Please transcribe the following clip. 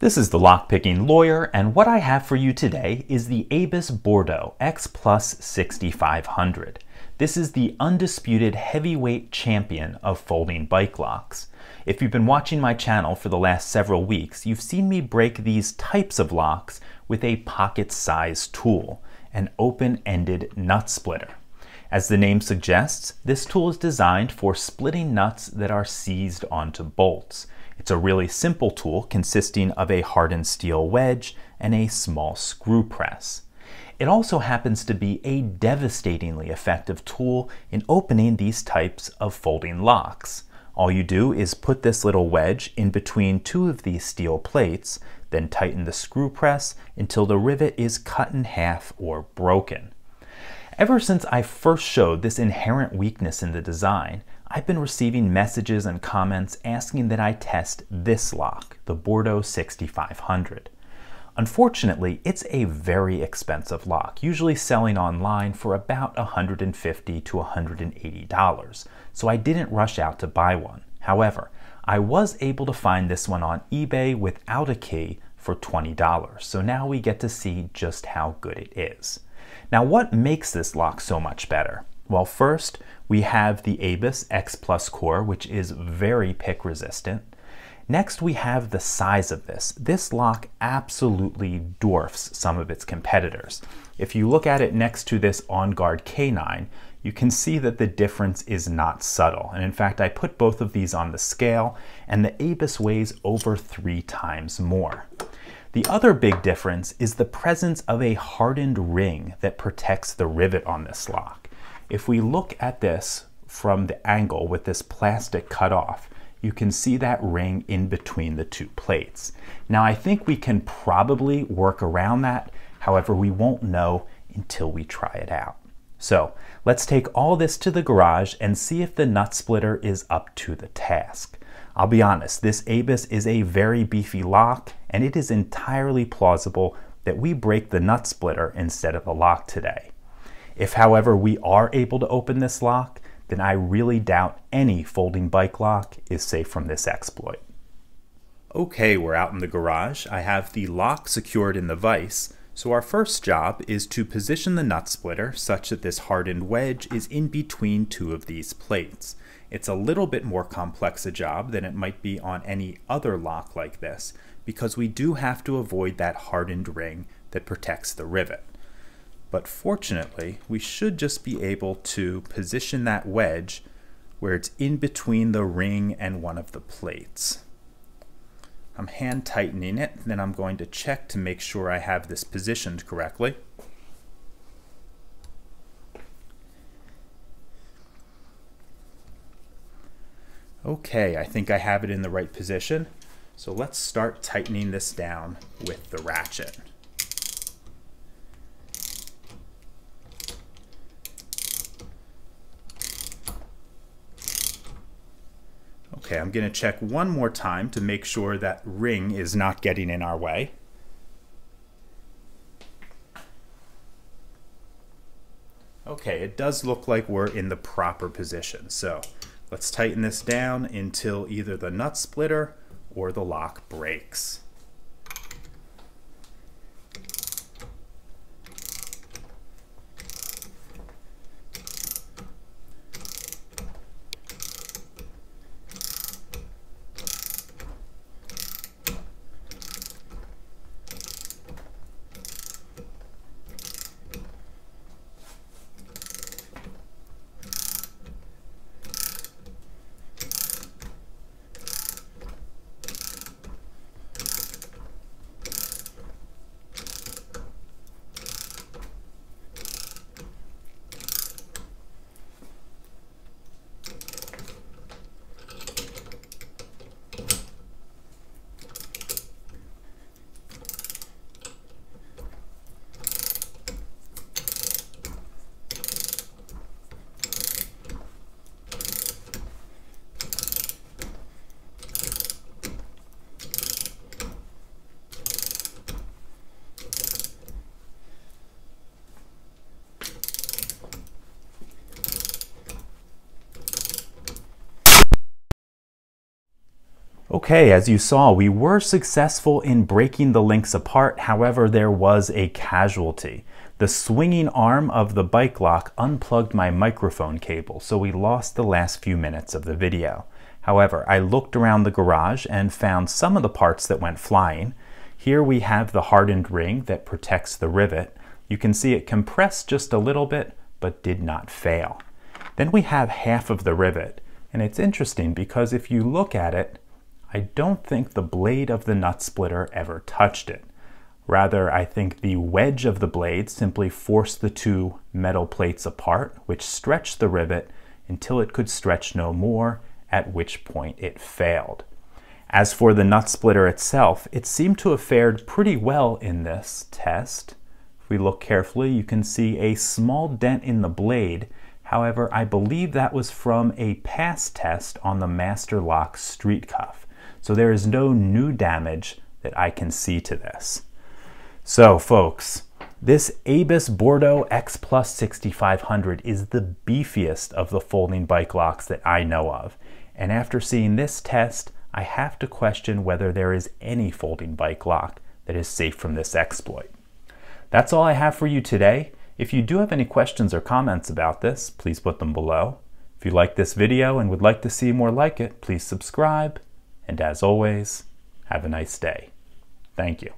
This is the lockpicking lawyer, and what I have for you today is the Abus Bordo X Plus 6500. This is the undisputed heavyweight champion of folding bike locks. If you've been watching my channel for the last several weeks, you've seen me break these types of locks with a pocket-sized tool, an open-ended nut splitter. As the name suggests, this tool is designed for splitting nuts that are seized onto bolts. It's a really simple tool consisting of a hardened steel wedge and a small screw press. It also happens to be a devastatingly effective tool in opening these types of folding locks. All you do is put this little wedge in between two of these steel plates, then tighten the screw press until the rivet is cut in half or broken. Ever since I first showed this inherent weakness in the design, I've been receiving messages and comments asking that I test this lock, the Bordo 6500. Unfortunately, it's a very expensive lock, usually selling online for about 150 to $180, so I didn't rush out to buy one. However, I was able to find this one on eBay without a key for $20, so now we get to see just how good it is. Now what makes this lock so much better? Well, first, we have the Abus X Plus core, which is very pick resistant. Next, we have the size of this. This lock absolutely dwarfs some of its competitors. If you look at it next to this On Guard K9, you can see that the difference is not subtle. And in fact, I put both of these on the scale, and the Abus weighs over three times more. The other big difference is the presence of a hardened ring that protects the rivet on this lock. If we look at this from the angle with this plastic cut off, you can see that ring in between the two plates. Now I think we can probably work around that, however we won't know until we try it out. So let's take all this to the garage and see if the nut splitter is up to the task. I'll be honest, this Abus is a very beefy lock and it is entirely plausible that we break the nut splitter instead of the lock today. If, however, we are able to open this lock, then I really doubt any folding bike lock is safe from this exploit. Okay, we're out in the garage. I have the lock secured in the vise, so our first job is to position the nut splitter such that this hardened wedge is in between two of these plates. It's a little bit more complex a job than it might be on any other lock like this, because we do have to avoid that hardened ring that protects the rivet. But fortunately, we should just be able to position that wedge where it's in between the ring and one of the plates. I'm hand tightening it, then I'm going to check to make sure I have this positioned correctly. Okay, I think I have it in the right position. So let's start tightening this down with the ratchet. Okay, I'm going to check one more time to make sure that ring is not getting in our way. Okay, it does look like we're in the proper position. So let's tighten this down until either the nut splitter or the lock breaks. Okay, as you saw, we were successful in breaking the links apart. However, there was a casualty. The swinging arm of the bike lock unplugged my microphone cable, so we lost the last few minutes of the video. However, I looked around the garage and found some of the parts that went flying. Here we have the hardened ring that protects the rivet. You can see it compressed just a little bit, but did not fail. Then we have half of the rivet, and it's interesting because if you look at it, I don't think the blade of the nut splitter ever touched it. Rather, I think the wedge of the blade simply forced the two metal plates apart, which stretched the rivet until it could stretch no more, at which point it failed. As for the nut splitter itself, it seemed to have fared pretty well in this test. If we look carefully, you can see a small dent in the blade. However, I believe that was from a pass test on the Master Lock street cuff. So there is no new damage that I can see to this. So folks, this Abus Bordo X Plus 6500 is the beefiest of the folding bike locks that I know of. And after seeing this test, I have to question whether there is any folding bike lock that is safe from this exploit. That's all I have for you today. If you do have any questions or comments about this, please put them below. If you like this video and would like to see more like it, please subscribe and as always, have a nice day. Thank you.